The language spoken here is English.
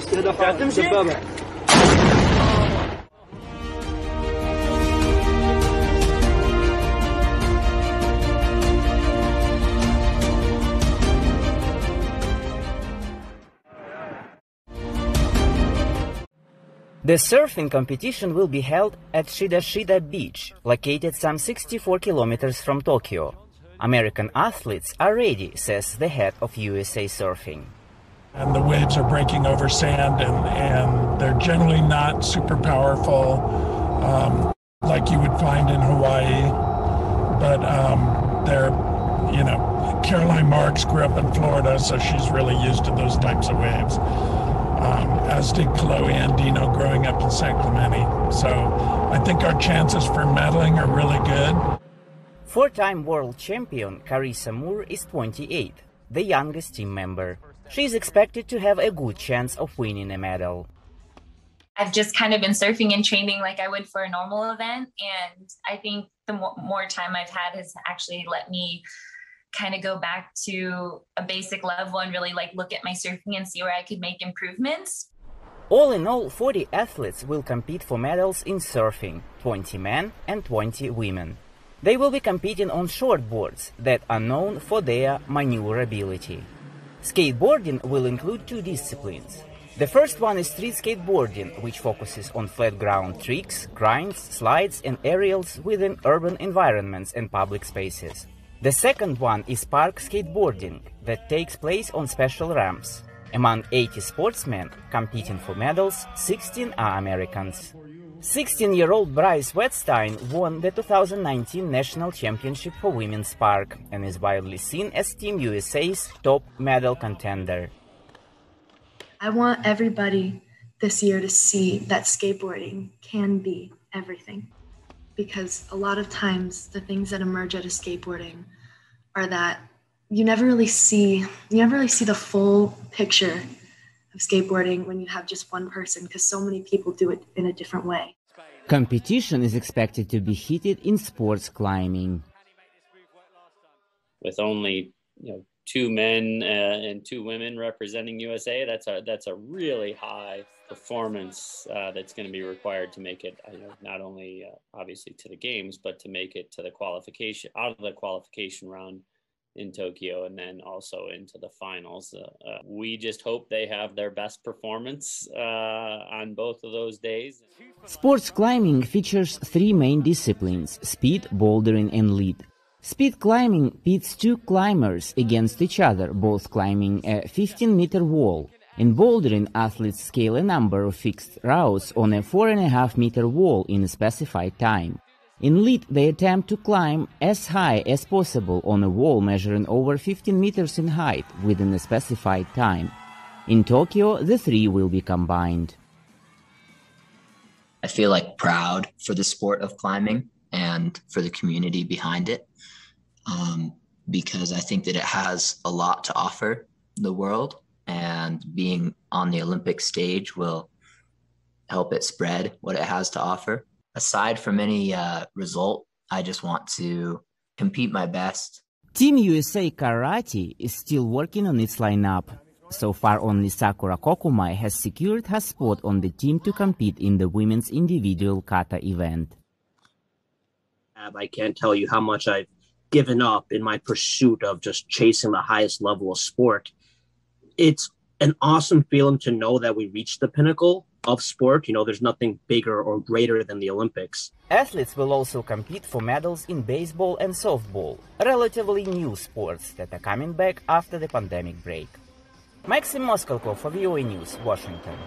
استهداف الدبابة The surfing competition will be held at Shidashita Beach, located some 64 kilometers from Tokyo. American athletes are ready, says the head of USA Surfing. And the waves are breaking over sand, and, and they're generally not super powerful um, like you would find in Hawaii. But um, they're, you know, Caroline Marks grew up in Florida, so she's really used to those types of waves um, as did Kolohe Andino growing up in San Clemente. So I think our chances for medaling are really good. Four time world champion Carissa Moore is 28, the youngest team member. She is expected to have a good chance of winning a medal. I've just kind of been surfing and training like I would for a normal event. And I think the more time I've had has actually let me kind of go back to a basic level and really like look at my surfing and see where I could make improvements. All in all, 40 athletes will compete for medals in surfing 20 men and 20 women. They will be competing on shortboards that are known for their maneuverability. Skateboarding will include two disciplines. The first one is street skateboarding, which focuses on flat ground tricks, grinds, slides, and aerials within urban environments and public spaces. The second one is park skateboarding that takes place on special ramps. Among 80 sportsmen competing for medals, 16 are Americans. 16-year-old Bryce Wettstein won the 2019 National Championship for Women's Park and is widely seen as Team USA's top medal contender. I want everybody this year to see that skateboarding can be everything because a lot of times the things that emerge out of skateboarding are that you never really see you never really see the full picture of skateboarding when you have just one person because so many people do it in a different way. Competition is expected to be heated in sports climbing. With only you know two men uh, and two women representing USA, that's a that's a really high performance uh, that's going to be required to make it you know, not only uh, obviously to the games but to make it to the qualification out of the qualification round in Tokyo and then also into the finals. Uh, uh, we just hope they have their best performance uh, on both of those days. Sports climbing features three main disciplines speed, bouldering, and lead. Speed climbing pits two climbers against each other, both climbing a 15 meter wall. In bouldering, athletes scale a number of fixed routes on a 4.5 meter wall in a specified time. In lead, they attempt to climb as high as possible on a wall measuring over 15 meters in height within a specified time. In Tokyo, the three will be combined. I feel like proud for the sport of climbing and for the community behind it um, because I think that it has a lot to offer the world and being on the Olympic stage will help it spread what it has to offer. Aside from any uh, result, I just want to compete my best. Team USA Karate is still working on its lineup. So far, only Sakura Kokumai has secured her spot on the team to compete in the women's individual kata event. I can't tell you how much I've given up in my pursuit of just chasing the highest level of sport it's an awesome feeling to know that we reached the pinnacle of sport. You know, there's nothing bigger or greater than the Olympics. Athletes will also compete for medals in baseball and softball, relatively new sports that are coming back after the pandemic break. Maxim Moskalkov for VOA News, Washington.